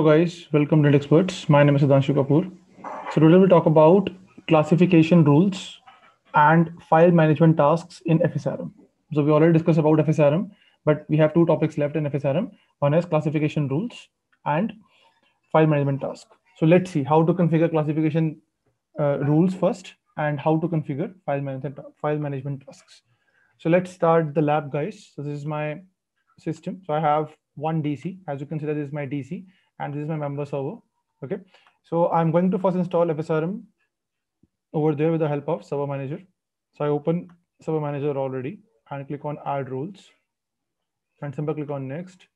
Hello guys, welcome to Experts. My name is Sudhanshu Kapoor. So today we'll talk about classification rules and file management tasks in FSRM. So we already discussed about FSRM, but we have two topics left in FSRM. One is classification rules and file management task. So let's see how to configure classification uh, rules first and how to configure file management file management tasks. So let's start the lab guys. So this is my system. So I have one DC, as you can see that is my DC and this is my member server. Okay. So I'm going to first install FSRM over there with the help of server manager. So I open server manager already and click on add rules and simply click on next.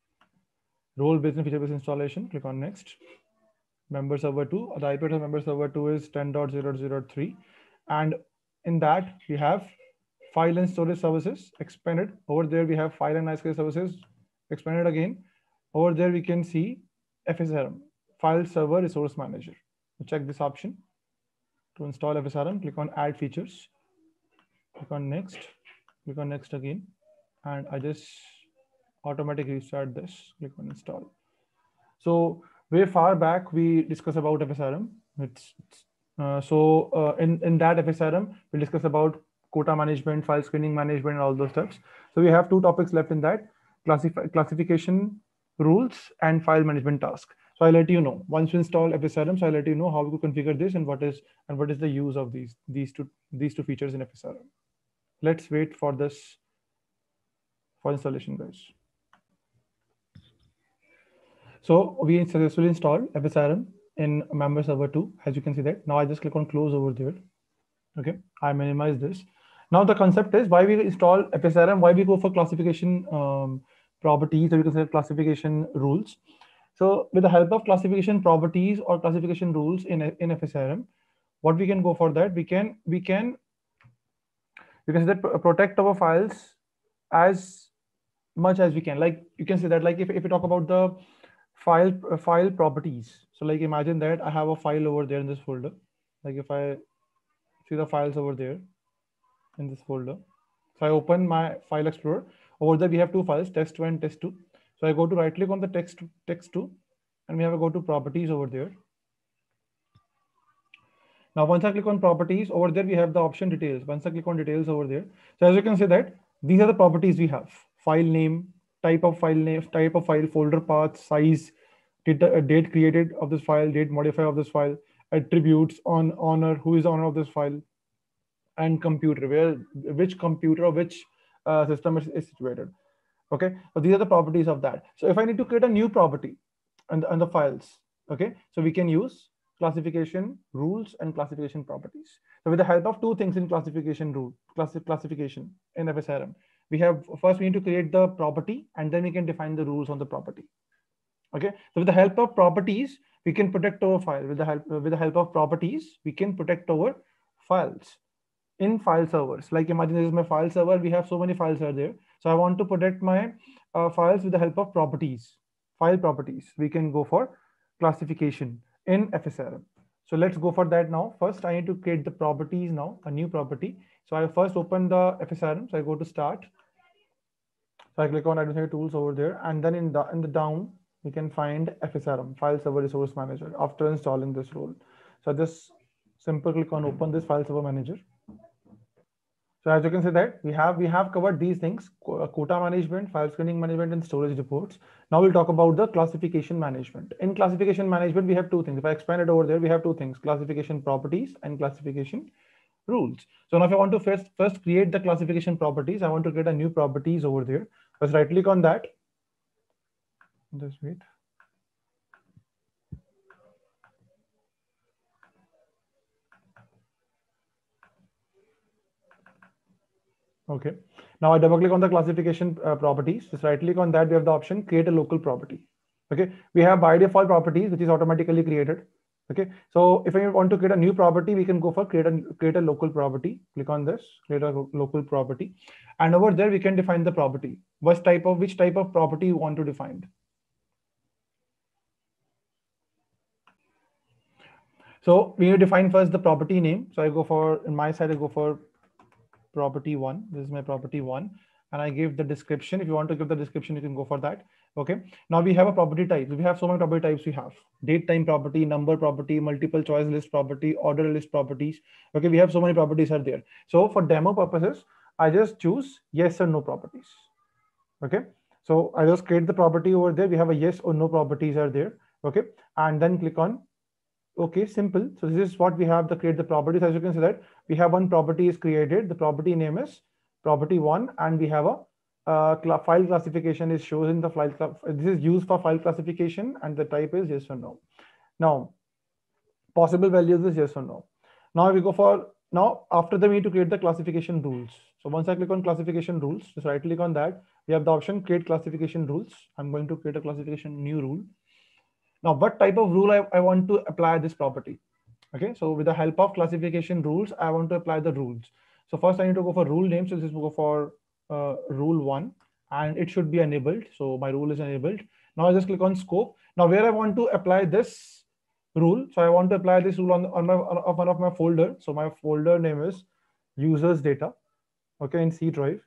Role based and feature based installation, click on next. Member server two, the IP address member server two is 10.003. And in that we have file and storage services expanded. Over there we have file and iSCSI services expanded again. Over there we can see FSRM, File Server Resource Manager. Check this option. To install FSRM, click on Add Features. Click on Next. Click on Next again. And I just automatically restart this. Click on Install. So way far back, we discussed about FSRM. It's, it's uh, so uh, in, in that FSRM, we discuss about quota management, file screening management, and all those steps. So we have two topics left in that, classify, classification rules and file management task. So I'll let you know once you install FSRM. So I'll let you know how to configure this and what is and what is the use of these these two these two features in FSRM. Let's wait for this for installation, guys. So we successfully installed FSRM in member server 2 as you can see that now i just click on close over there okay i minimize this now the concept is why we install fsrm why we go for classification um, properties or we can say classification rules so with the help of classification properties or classification rules in in fsrm what we can go for that we can we can you can say that protect our files as much as we can like you can say that like if, if we talk about the file file properties so like imagine that I have a file over there in this folder. Like if I see the files over there in this folder. So I open my file explorer. Over there we have two files, test1 and test2. So I go to right click on the text text2 and we have to go to properties over there. Now, once I click on properties over there, we have the option details. Once I click on details over there. So as you can see that these are the properties we have file name, type of file name, type of file, folder path, size, did the uh, date created of this file, date modifier of this file, attributes on owner, who is the owner of this file, and computer, where which computer or which uh, system is, is, situated. Okay, so these are the properties of that. So if I need to create a new property and, and the files, okay, so we can use classification rules and classification properties. So with the help of two things in classification rule, class, classification in FSRM, we have first we need to create the property and then we can define the rules on the property. Okay, so with the help of properties, we can protect our file. With the help with the help of properties, we can protect our files in file servers. Like imagine this is my file server. We have so many files are there. So I want to protect my uh, files with the help of properties, file properties. We can go for classification in FSRM. So let's go for that now. First, I need to create the properties now, a new property. So I first open the FSRM. So I go to start. So I click on identify tools over there. And then in the in the down, we can find FSRM, File Server Resource Manager, after installing this role. So just simple click on open this File Server Manager. So as you can see that we have we have covered these things, uh, quota management, file screening management, and storage reports. Now we'll talk about the classification management. In classification management, we have two things. If I expand it over there, we have two things, classification properties and classification rules. So now if I want to first, first create the classification properties, I want to create a new properties over there. Let's right click on that just wait. Okay. Now I double click on the classification uh, properties. Just right click on that. We have the option create a local property. Okay. We have by default properties, which is automatically created. Okay. So if I want to create a new property, we can go for create a create a local property. Click on this, create a local property. And over there, we can define the property. What type of which type of property you want to define. So we need to define first the property name. So I go for, in my side, I go for property one. This is my property one. and I give the description. If you want to give the description, you can go for that. Okay. Now we have a property type. We have so many property types we have. Date time property, number property, multiple choice list property, order list properties. Okay. We have so many properties are there. So for demo purposes, I just choose yes or no properties. Okay. So I just create the property over there. We have a yes or no properties are there. Okay. And then click on okay simple. So this is what we have to create the properties. As you can see that we have one property is created. The property name is property one and we have a uh, file classification is shown in the file this is used for file classification and the type is yes or no. Now possible values is yes or no. Now we go for now after the we need to create the classification rules. So once i click on classification rules just right click on that we have the option create classification rules. I'm going to create a classification new rule now, what type of rule I, I want to apply this property? Okay, so with the help of classification rules, I want to apply the rules. So first I need to go for rule name. So this will go for uh, rule one and it should be enabled. So my rule is enabled. Now I just click on scope. Now where I want to apply this rule. So I want to apply this rule on, on my on one of my folder. So my folder name is users data. Okay, in C drive.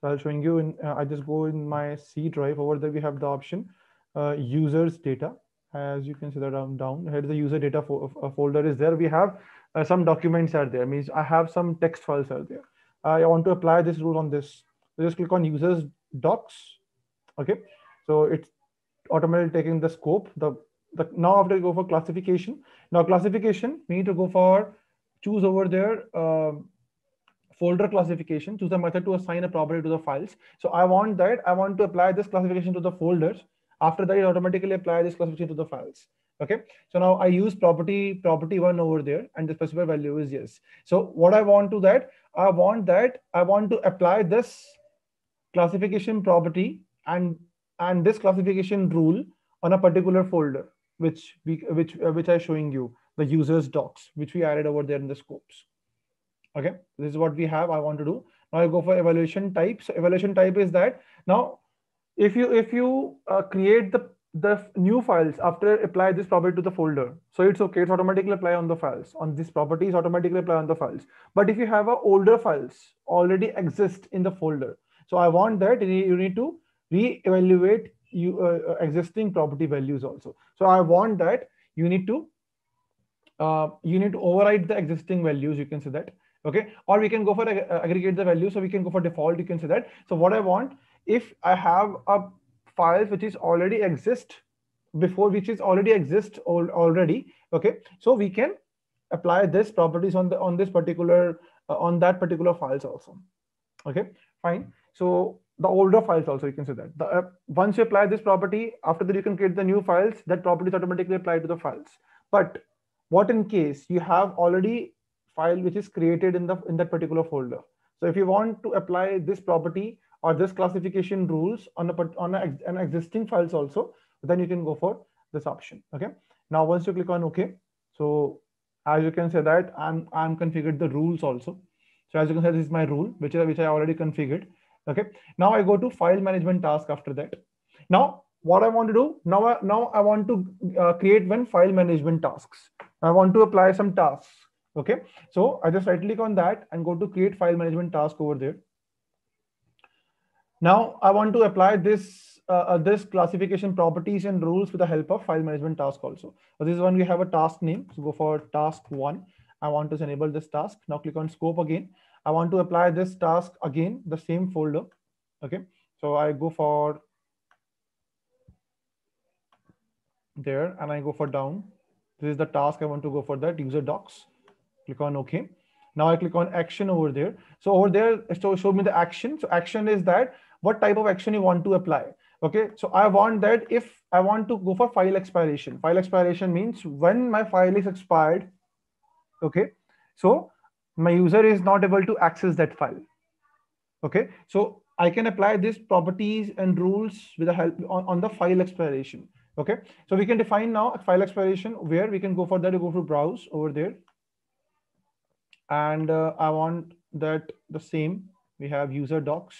So I'll showing you in, uh, I just go in my C drive over there. We have the option uh, users data as you can see that down down. Here the user data fo uh, folder is there. We have uh, some documents are there. Means i have some text files are there. I want to apply this rule on this. So just click on users docs. Okay. So it's automatically taking the scope the, the now after go for classification. Now classification we need to go for choose over there uh, folder classification. Choose a method to assign a property to the files. So i want that i want to apply this classification to the folders after that, it automatically apply this classification to the files. Okay. So now I use property property one over there and the specified value is yes. So what I want to that, I want that, I want to apply this classification property and and this classification rule on a particular folder, which we which uh, which I'm showing you the users docs, which we added over there in the scopes. Okay, this is what we have. I want to do. Now I go for evaluation type. So evaluation type is that now if you if you uh, create the the new files after apply this property to the folder so it's okay it's automatically apply on the files. On this properties automatically apply on the files. But if you have a older files already exist in the folder so i want that you need to re-evaluate you uh, uh, existing property values also. So i want that you need to uh, you need to override the existing values you can say that. Okay? Or we can go for uh, aggregate the value so we can go for default you can say that. So what i want if I have a file which is already exist before which is already exist already okay? So we can apply this properties on the on this particular uh, on that particular files also okay? Fine. So the older files also you can say that. The, uh, once you apply this property after that you can create the new files that property is automatically applied to the files. But what in case you have already file which is created in the in that particular folder? So if you want to apply this property or this classification rules on a on a, an existing files also, then you can go for this option. Okay. Now, once you click on OK, so as you can say that I'm I'm configured the rules also. So as you can see, this is my rule, which which I already configured. Okay. Now I go to file management task after that. Now what I want to do now, I, now I want to uh, create one file management tasks. I want to apply some tasks. Okay. So I just right click on that and go to create file management task over there. Now I want to apply this uh, uh, this classification properties and rules with the help of file management task also. So this is when we have a task name. So go for task one. I want to enable this task. Now click on scope again. I want to apply this task again, the same folder. Okay. So I go for there and I go for down. This is the task I want to go for that user docs. Click on OK. Now I click on action over there. So over there, so show me the action. So action is that what type of action you want to apply. Okay, so I want that if I want to go for file expiration. File expiration means when my file is expired, okay, so my user is not able to access that file. Okay, so I can apply these properties and rules with the help on, on the file expiration. Okay, so we can define now a file expiration where we can go for that, we go to browse over there. And uh, I want that the same, we have user docs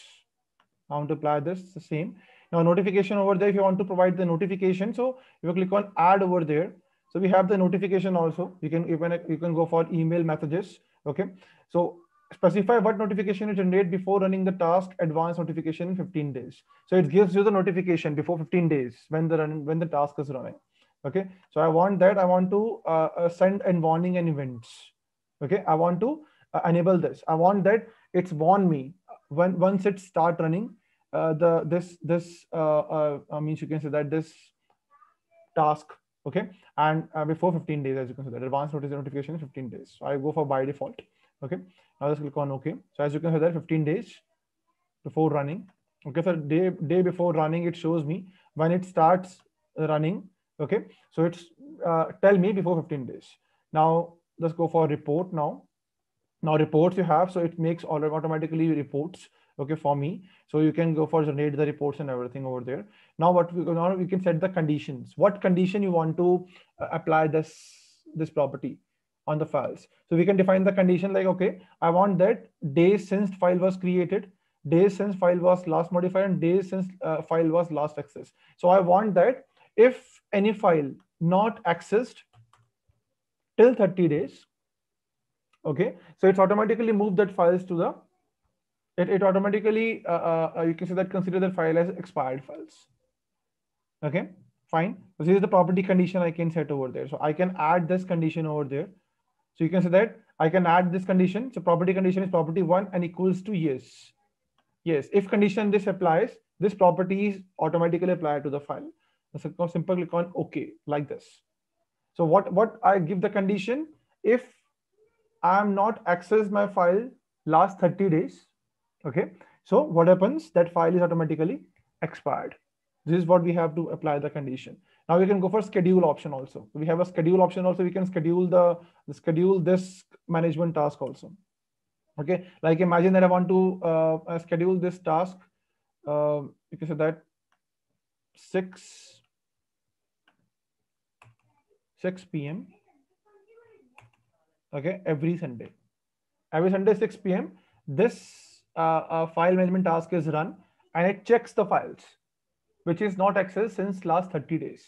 want to apply this the same. Now notification over there, if you want to provide the notification, so if you click on add over there. So we have the notification also. You can even you can go for email messages. Okay. So specify what notification you generate before running the task advanced notification in 15 days so it gives you the notification before 15 days when the run, when the task is running okay so i want that i want to uh, uh, send and warning and events okay i want to uh, enable this i want that it's warn me when once it start running uh, the this this uh, uh, means you can say that this task okay? And before 15 days as you can see that advanced notice notification is 15 days. So i go for by default okay? Now let's click on okay? So as you can see that 15 days before running okay? So day day before running it shows me when it starts running okay? So it's uh, tell me before 15 days. Now let's go for report now now reports you have so it makes all automatically reports okay for me. So you can go for generate the reports and everything over there. Now what we now we can set the conditions. What condition you want to uh, apply this this property on the files? So we can define the condition like okay i want that days since file was created days since file was last modified and days since uh, file was last accessed. So i want that if any file not accessed till 30 days okay? So it's automatically moved that files to the it, it automatically uh, uh, uh, you can say that consider that file as expired files. Okay? Fine. So this is the property condition i can set over there. So i can add this condition over there. So you can say that i can add this condition. So property condition is property one and equals to yes. Yes. If condition this applies this property is automatically applied to the file. So simple click on OK like this. So what, what I give the condition, if I am not access my file last 30 days, okay. So what happens, that file is automatically expired. This is what we have to apply the condition. Now we can go for schedule option also. We have a schedule option also. We can schedule the, the schedule this management task also. Okay, like imagine that I want to uh, schedule this task. Uh, you can say that six 6 p.m. Okay, every Sunday. Every Sunday, 6 p.m. This uh, uh, file management task is run and it checks the files, which is not accessed since last 30 days.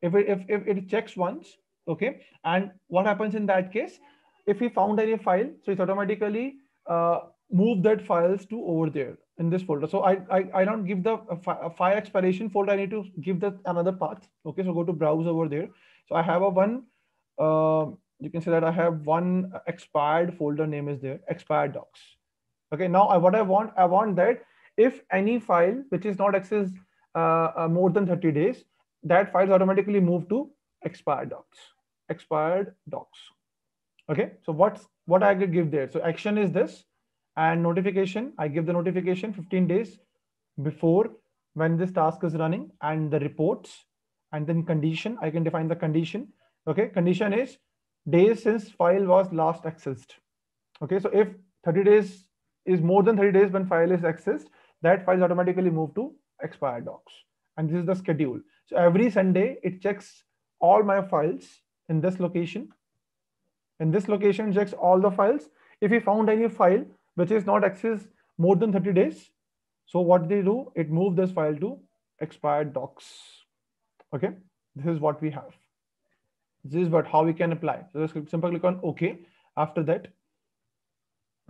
If it, if, if it checks once, okay, and what happens in that case? If we found any file, so it's automatically uh, move that files to over there in this folder. So I, I, I don't give the uh, file expiration folder. I need to give that another path. Okay, so go to browse over there. So I have a one, uh, you can say that I have one expired folder name is there, expired docs. Okay, now I, what I want, I want that if any file which is not accessed uh, uh, more than 30 days, that file is automatically moved to expired docs, expired docs. Okay, so what's what I could give there? So action is this and notification, I give the notification 15 days before when this task is running and the reports and then condition, I can define the condition. Okay, condition is days since file was last accessed. Okay, so if 30 days is more than 30 days when file is accessed, that file is automatically moved to expired docs. And this is the schedule. So every Sunday, it checks all my files in this location. In this location, checks all the files. If you found any file which is not accessed more than 30 days, so what they do, it move this file to expired docs. Okay, this is what we have. This is what how we can apply. So just simply click on OK. After that,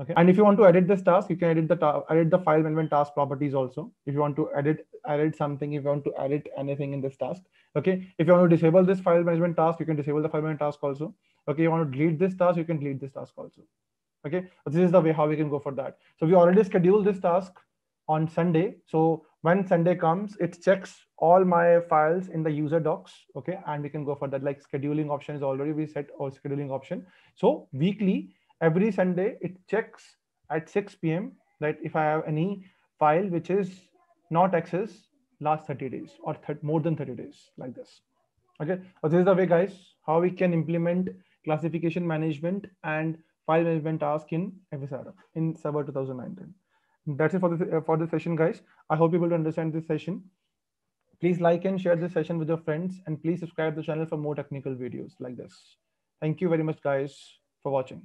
okay. And if you want to edit this task, you can edit the edit the file management task properties also. If you want to edit edit something, if you want to edit anything in this task, okay. If you want to disable this file management task, you can disable the file management task also. Okay, you want to delete this task, you can delete this task also. Okay, so this is the way how we can go for that. So we already scheduled this task on Sunday. So when Sunday comes, it checks all my files in the user docs. Okay. And we can go for that like scheduling option is already we set our scheduling option. So weekly, every Sunday, it checks at 6 p.m. that if I have any file which is not accessed last 30 days or more than 30 days like this. Okay. So this is the way guys, how we can implement classification management and file management task in FSRM in Server 2019 that's it for this uh, for this session guys. I hope you will understand this session. Please like and share this session with your friends and please subscribe the channel for more technical videos like this. Thank you very much guys for watching